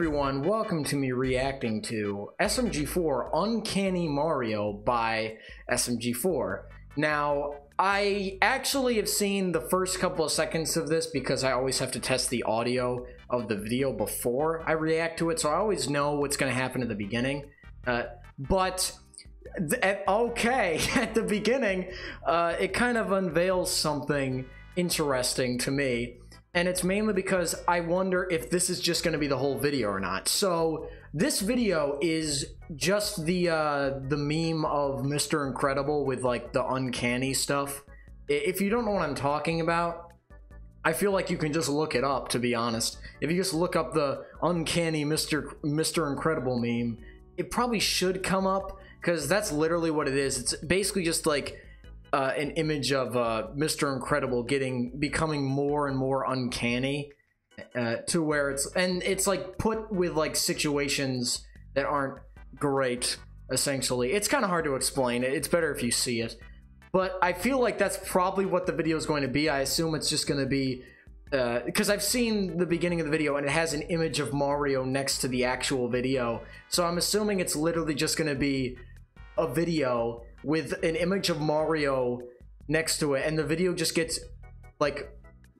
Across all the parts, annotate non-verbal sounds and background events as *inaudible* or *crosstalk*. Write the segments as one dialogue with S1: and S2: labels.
S1: everyone, welcome to me reacting to SMG4 Uncanny Mario by SMG4. Now, I actually have seen the first couple of seconds of this because I always have to test the audio of the video before I react to it, so I always know what's going to happen at the beginning. Uh, but, th- okay, *laughs* at the beginning, uh, it kind of unveils something interesting to me and it's mainly because I wonder if this is just going to be the whole video or not. So this video is just the uh, the meme of Mr. Incredible with like the uncanny stuff. If you don't know what I'm talking about, I feel like you can just look it up. To be honest, if you just look up the uncanny Mr. Mr. Incredible meme, it probably should come up because that's literally what it is. It's basically just like uh, an image of uh, Mr. Incredible getting becoming more and more uncanny uh, to where it's and it's like put with like situations that aren't great. Essentially, it's kind of hard to explain. It's better if you see it. But I feel like that's probably what the video is going to be. I assume it's just going to be because uh, I've seen the beginning of the video and it has an image of Mario next to the actual video. So I'm assuming it's literally just going to be a video with an image of Mario next to it, and the video just gets like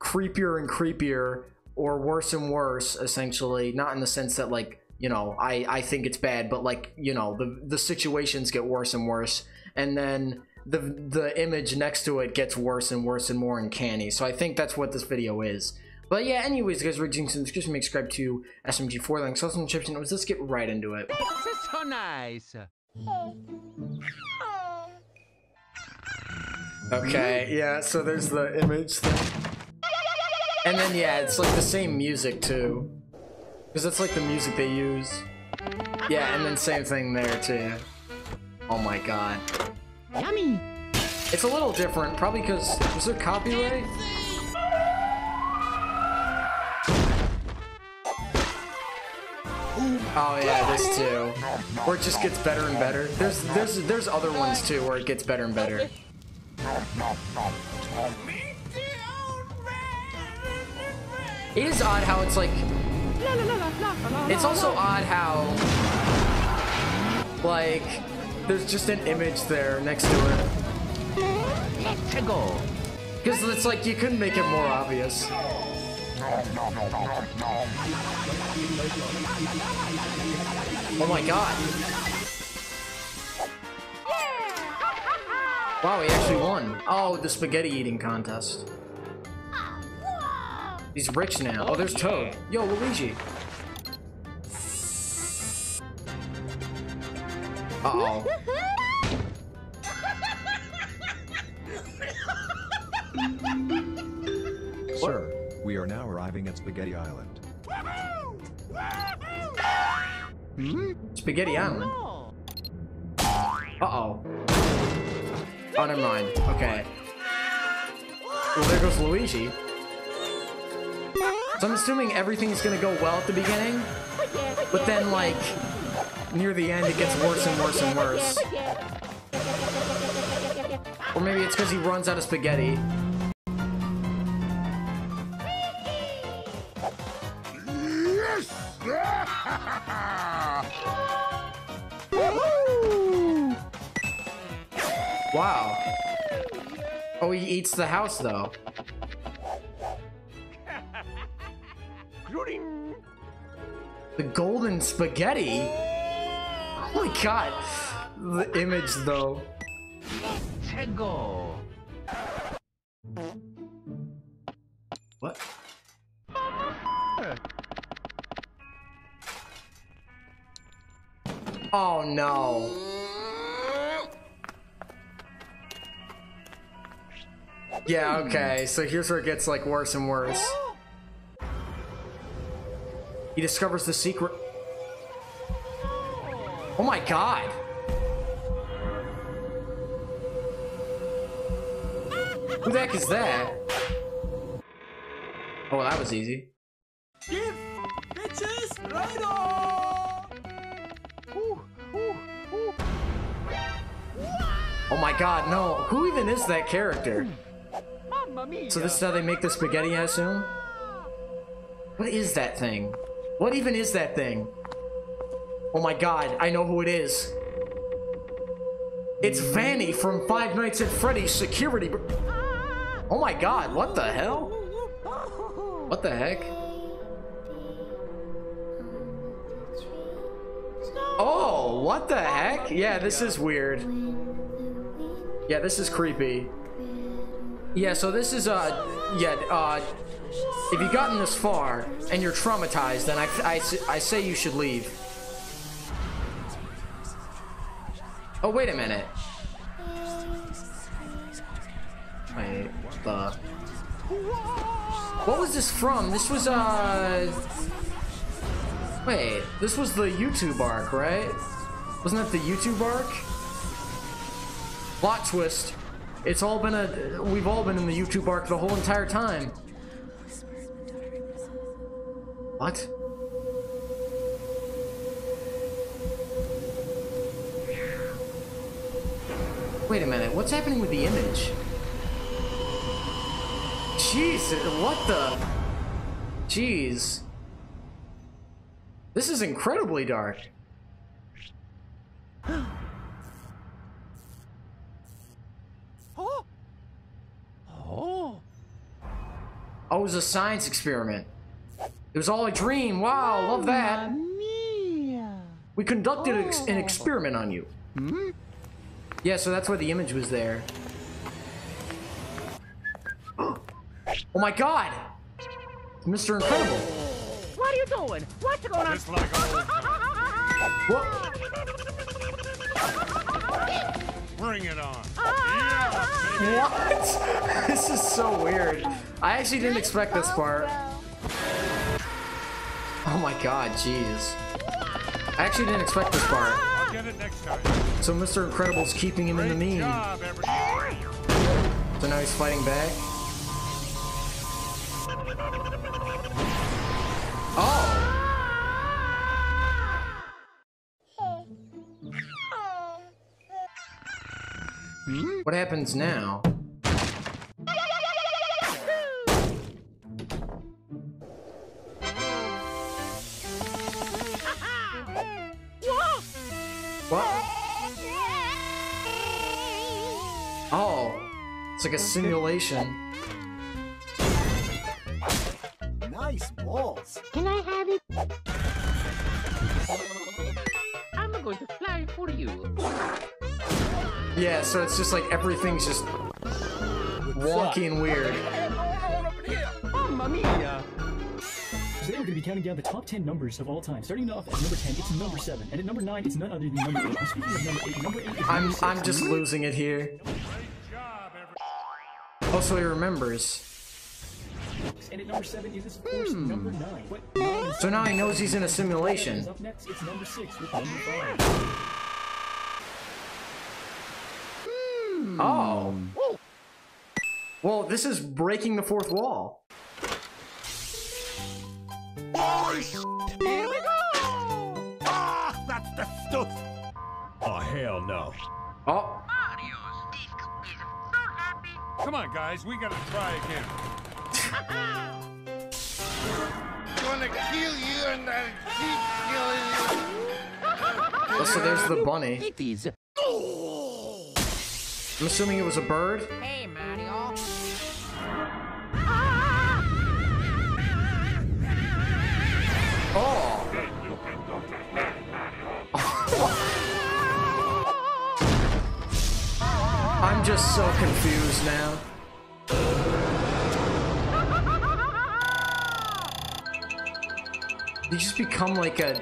S1: creepier and creepier, or worse and worse, essentially. Not in the sense that like you know I I think it's bad, but like you know the the situations get worse and worse, and then the the image next to it gets worse and worse and more uncanny. So I think that's what this video is. But yeah, anyways, guys, reading some description, make subscribe to SMG4 links, also in the description. Let's get right into it.
S2: This is so nice. Oh.
S1: Okay, yeah, so there's the image thing. And then, yeah, it's like the same music, too. Because that's like the music they use. Yeah, and then same thing there, too. Oh my god.
S2: Yummy.
S1: It's a little different, probably because... Was there copyright? Oh yeah, this too. Where it just gets better and better. There's there's there's other ones too where it gets better and better. It is odd how it's like... It's also odd how... Like, there's just an image there next to it.
S2: Let's go.
S1: Because it's like, you couldn't make it more obvious. Oh my god. Wow, he actually won. Oh, the spaghetti eating contest. He's rich now. Oh, there's Toad. Yo, Luigi. Uh-oh. *laughs*
S3: Sir, we are now arriving at Spaghetti Island.
S1: Hmm? Spaghetti Island? Uh-oh. Oh, never mind. Okay. Well, there goes Luigi. So I'm assuming everything's gonna go well at the beginning, but then, like, near the end, it gets worse and worse and worse. Or maybe it's because he runs out of spaghetti. Wow. Oh, he eats the house, though. The golden spaghetti? Oh my god. The image, though. What? Oh no. Yeah, okay, so here's where it gets like worse and worse. He discovers the secret. Oh my god. Who the heck is that? Oh, that was easy.
S4: Give bitches right!
S2: Ooh, ooh, ooh.
S1: Oh my god, no. Who even is that character? So this is how they make the spaghetti, I assume? What is that thing? What even is that thing? Oh my god, I know who it is. It's Vanny from Five Nights at Freddy's security. Oh my god, what the hell? What the heck? Oh, what the heck? Yeah, this is weird. Yeah, this is creepy. Yeah, so this is, uh, yeah, uh, if you've gotten this far and you're traumatized, then I, I, I say you should leave. Oh, wait a minute. Wait, the... What was this from? This was, uh... Wait, this was the YouTube arc, right? Wasn't that the YouTube arc? Plot twist. It's all been a... We've all been in the YouTube arc the whole entire time. What? Wait a minute, what's happening with the image? Jeez, what the? Jeez. This is incredibly dark. *gasps* *gasps* *gasps*
S2: Oh. Oh.
S1: Oh, it was a science experiment. It was all a dream. Wow, love that.
S2: Mia.
S1: We conducted ex- an experiment on you.
S2: Hmm?
S1: Yeah, so that's why the image was there. *gasps* Oh my god! Mr. Incredible!
S2: What are you doing? What's going on?
S1: What?
S5: Bring it on.
S1: What? *laughs* this is so weird. I actually didn't expect this part. Oh my god, jeez. I actually didn't expect this part.
S5: I'll get it next time.
S1: So Mr. Incredible's keeping him in the
S5: Great
S1: meme.
S5: job, everybody.
S1: So now he's fighting back. Oh! What happens now? Like a simulation.
S4: Nice balls.
S2: Can I have it? I'm going to fly for you.
S1: Yeah, so it's just like everything's just wonky and weird.
S2: Mamma mia.
S6: Today we're going to be counting down the top 10 numbers of all time. Starting off at number 10, it's number 7. And at number 9, it's none other than number 8. Speaking of number 8, number 8 is number
S1: I'm
S6: 6.
S1: I'm just losing it here.
S5: Job.
S1: Also, he remembers.
S6: And at number 7 is, of course, number 9. What?
S1: So now he knows he's in a simulation.
S6: Up next, it's number 6 with number 5.
S1: Oh. Well, this is breaking the fourth wall.
S2: Here we go.
S5: Ah, that's the stuff. Oh, hell no.
S1: Oh,
S5: Come on, guys. We gotta try again. *laughs*
S7: gonna kill you and I keep killing you.
S1: oh, so there's the bunny.
S2: It is.
S1: I'm assuming it was a bird.
S2: Hey, Mario.
S1: I'm just so confused now. You just become like a.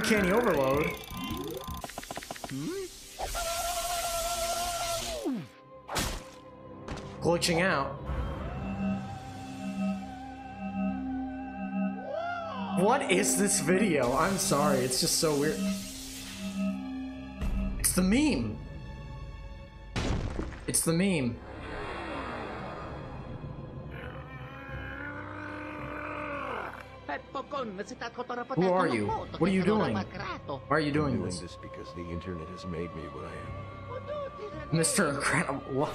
S1: Uncanny overload. Glitching out. What is this video? I'm sorry, it's just so weird. It's the meme. It's the meme. Who are you? What are you doing? Why are you doing
S3: doing
S1: this?
S3: this because the internet has made me what I am.
S1: Mr. Incredible. What?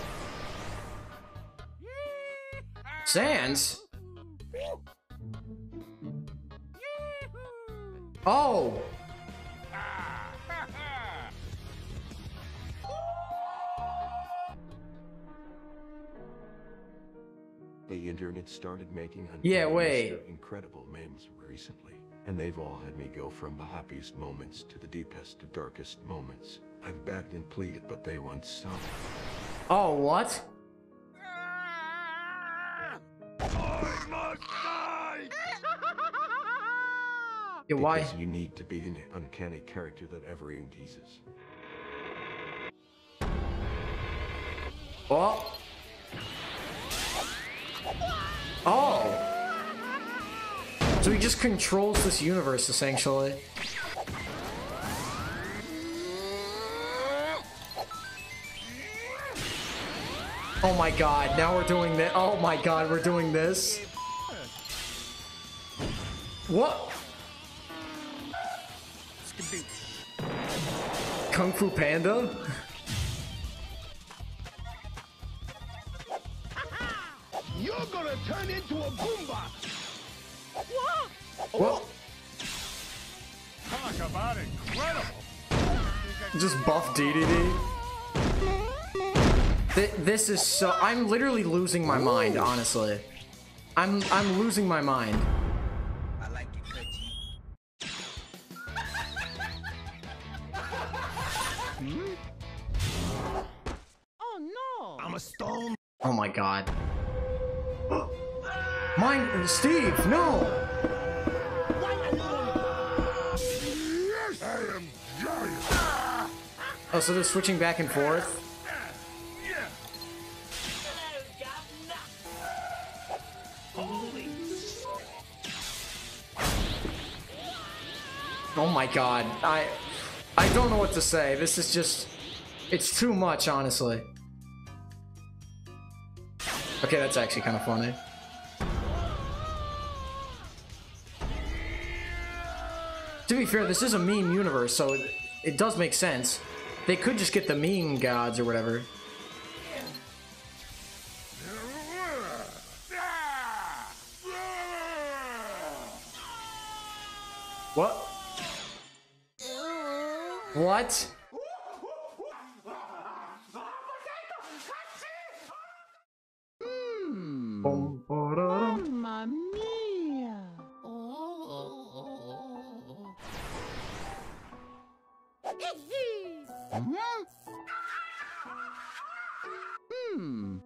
S1: Sans? Oh!
S3: The internet started making
S1: Yeah,
S3: untold
S1: wait.
S3: Mr. incredible memes recently, and they've all had me go from the happiest moments to the deepest to darkest moments. I've begged and pleaded, but they want some.
S1: Oh, what?
S5: I must die!
S1: Yeah, why?
S3: Because you need to be an uncanny character that everyone teases.
S1: Oh. Oh. So he just controls this universe, essentially. Oh my god, now we're doing this. Oh my god, we're doing this. What? Kung Fu Panda?
S5: You're gonna turn into a boombox!
S1: What?
S5: Talk about incredible!
S1: Just buff DDD. Th- This is so. I'm literally losing my mind, honestly. I'm I'm losing my mind.
S2: Oh,
S1: so they're switching back and forth. Oh my god. I I don't know what to say. This is just it's too much, honestly. Okay, that's actually kind of funny. To be fair, this is a meme universe, so it, it does make sense. They could just get the meme gods or whatever. What? What?
S2: Hmm. *laughs*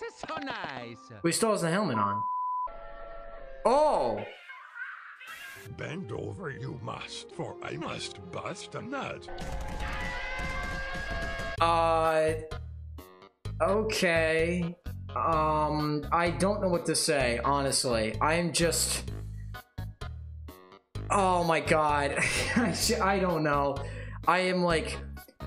S2: This so nice.
S1: But he still has the helmet on. Oh!
S5: Bend over you must, for I must bust a nut.
S1: Uh. Okay. Um, I don't know what to say, honestly. I am just. Oh my god. *laughs* I don't know. I am like.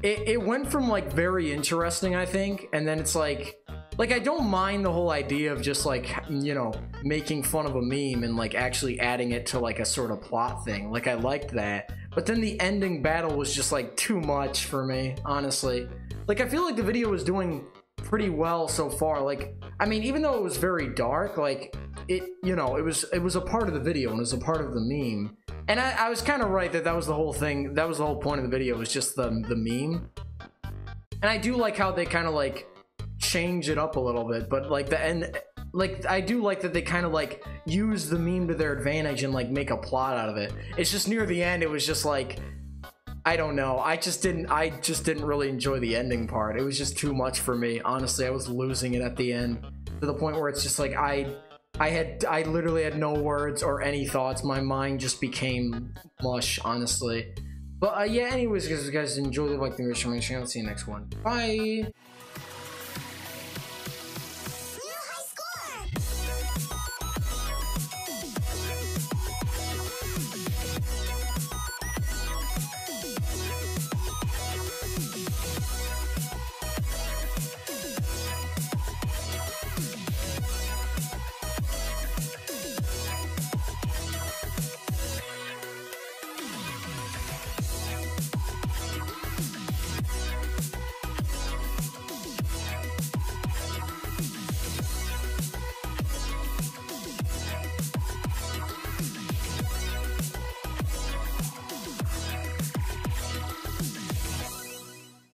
S1: It, it went from like very interesting, I think, and then it's like. Like, I don't mind the whole idea of just like, you know, making fun of a meme and like actually adding it to like a sort of plot thing. Like, I liked that. But then the ending battle was just like too much for me, honestly. Like, I feel like the video was doing pretty well so far. Like, I mean, even though it was very dark, like, it, you know, it was it was a part of the video and it was a part of the meme. And I, I was kind of right that that was the whole thing. That was the whole point of the video was just the the meme. And I do like how they kind of like change it up a little bit, but like the end, like I do like that they kind of like use the meme to their advantage and like make a plot out of it. It's just near the end, it was just like I don't know. I just didn't. I just didn't really enjoy the ending part. It was just too much for me. Honestly, I was losing it at the end to the point where it's just like I, I had, I literally had no words or any thoughts. My mind just became mush. Honestly, but uh, yeah. Anyways, guys, guys enjoy the like the video, sure see you next one. Bye.